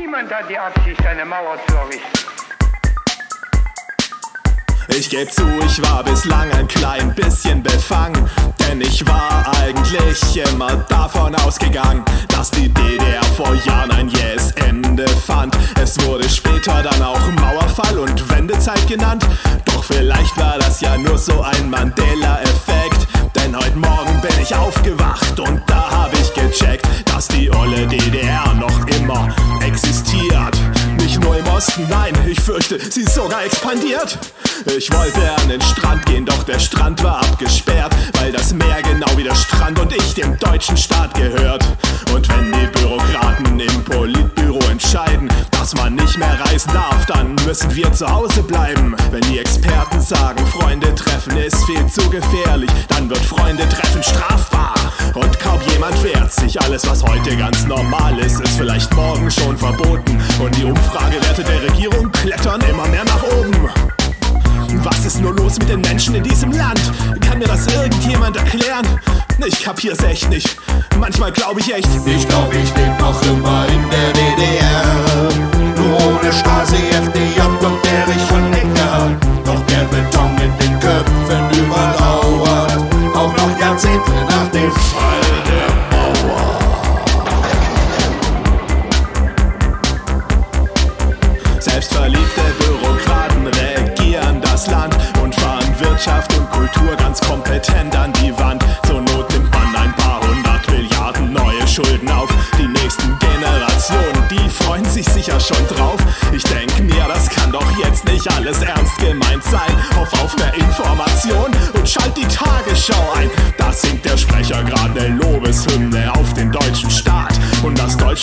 Niemand hat die Absicht, eine Mauer zu errichten. Ich geb zu, ich war bislang ein klein bisschen befangen, denn ich war eigentlich immer davon ausgegangen, dass die DDR vor Jahren ein jähes Ende fand. Es wurde später dann auch Mauerfall und Wendezeit genannt, doch vielleicht war das ja nur so ein Mandela-Effekt, denn heute Morgen bin ich aufgewacht und da hab ich gecheckt, dass die olle DDR Osten, nein, ich fürchte, sie ist sogar expandiert. Ich wollte an den Strand gehen, doch der Strand war abgesperrt, weil das Meer genau wie der Strand und ich dem deutschen Staat gehört. Und wenn die Bürokraten im Politbüro entscheiden, dass man nicht mehr reisen darf, dann müssen wir zu Hause bleiben. Wenn die Experten sagen, Freunde treffen ist viel zu gefährlich, dann wird Freunde treffen strafbar. Und kaum jemand wehrt sich. Alles, was heute ganz normal ist, ist vielleicht morgen schon verboten. Und die Umfragewerte der Regierung klettern immer mehr nach oben. Was ist nur los mit den Menschen in diesem Land? Kann mir das irgendjemand erklären? Ich kapier's echt nicht. Manchmal glaube ich echt. Ich glaub, ich leb noch immer in der Selbstverliebte Bürokraten regieren das Land und fahren Wirtschaft und Kultur ganz kompetent an die Wand. Zur Not nimmt man ein paar hundert Milliarden neue Schulden auf. Die nächsten Generationen, die freuen sich sicher schon drauf. Ich denk mir, das kann doch jetzt nicht alles ernst gemeint sein. Hoff auf mehr Information und schalt die Tagesschau ein. Da singt der Sprecher gerade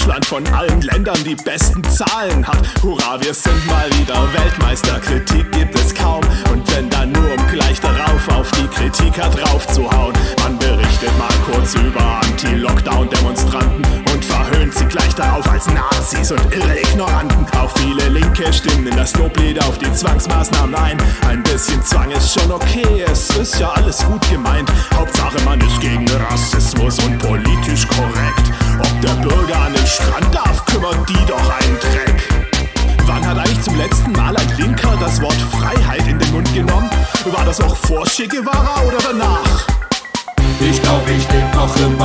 Deutschland von allen Ländern die besten Zahlen hat. Hurra, wir sind mal wieder Weltmeister. Kritik gibt es kaum. Und wenn dann nur um gleich darauf auf die Kritiker draufzuhauen. Man berichtet mal kurz über Anti-Lockdown-Demonstranten und verhöhnt sie gleich darauf als Nazis und irre Ignoranten. Auch viele Linke stimmen in das Loblied auf die Zwangsmaßnahmen ein. Ein bisschen Zwang ist schon okay, es ist ja alles gut gemeint. Hauptsache man ist gegen Rassismus und politisch korrekt. Ob der Bürger an den Strand darf, kümmert die doch einen Dreck. Wann hat eigentlich zum letzten Mal ein Linker das Wort Freiheit in den Mund genommen? War das noch vor Che Guevara oder danach? Ich glaub, ich leb noch immer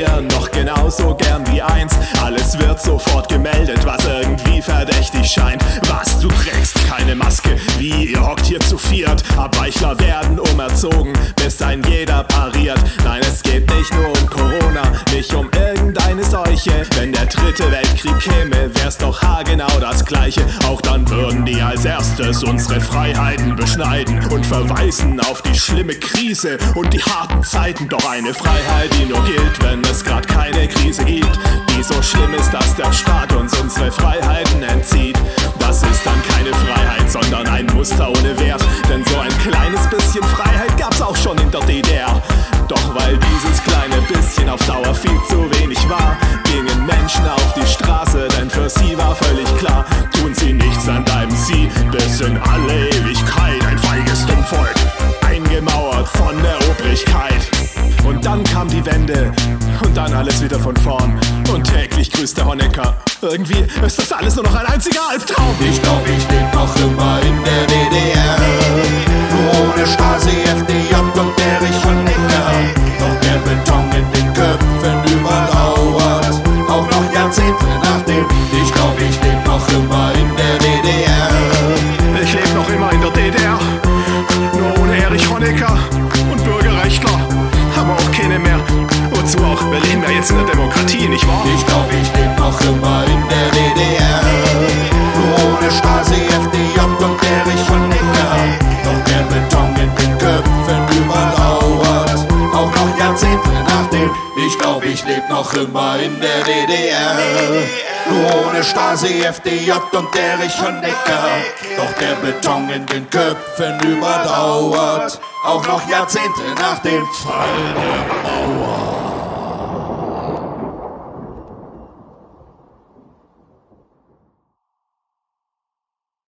denunzieren noch genauso gern wie einst. Alles wird sofort gemeldet, was irgendwie verdächtig scheint. Was, du trägst keine Maske, wie ihr hockt hier zu viert. Abweichler werden umerzogen, bis ein jeder pariert. Nein, es geht nicht nur um Corona, nicht um irgendeine Seuche. Wenn der dritte Weltkrieg käme, wär's doch haargenau das gleiche. Auch dann würden die als erstes unsere Freiheiten beschneiden und verweisen auf die schlimme Krise und die harten Zeiten. Doch eine Freiheit, die nur gilt, wenn es grad keine Krise gibt, die so schlimm ist, dass der Staat uns unsere Freiheiten entzieht. Das ist dann keine Freiheit, sondern ein Muster ohne Wert. Denn so ein kleines bisschen Freiheit gab's auch schon in der DDR. Doch weil dieses kleine bisschen auf Dauer viel zu wenig war, gingen Menschen auf die Straße, denn für sie war dann kam die Wende und dann alles wieder von vorn. Und täglich grüßt der Honecker. Irgendwie ist das alles nur noch ein einziger Albtraum. Ich glaub, ich leb noch immer in der DDR. Wozu auch? Wir leben ja jetzt in der Demokratie, nicht wahr? Ich glaub, ich leb noch immer in der DDR. Nur ohne Stasi, FDJ und Erich Honecker. Doch der Beton in den Köpfen überdauert. Auch noch Jahrzehnte nach dem. Ich glaub, ich leb noch immer in der DDR. Nur ohne Stasi, FDJ und Erich Honecker. Doch der Beton in den Köpfen überdauert. Auch noch Jahrzehnte nach dem Fall der Mauer.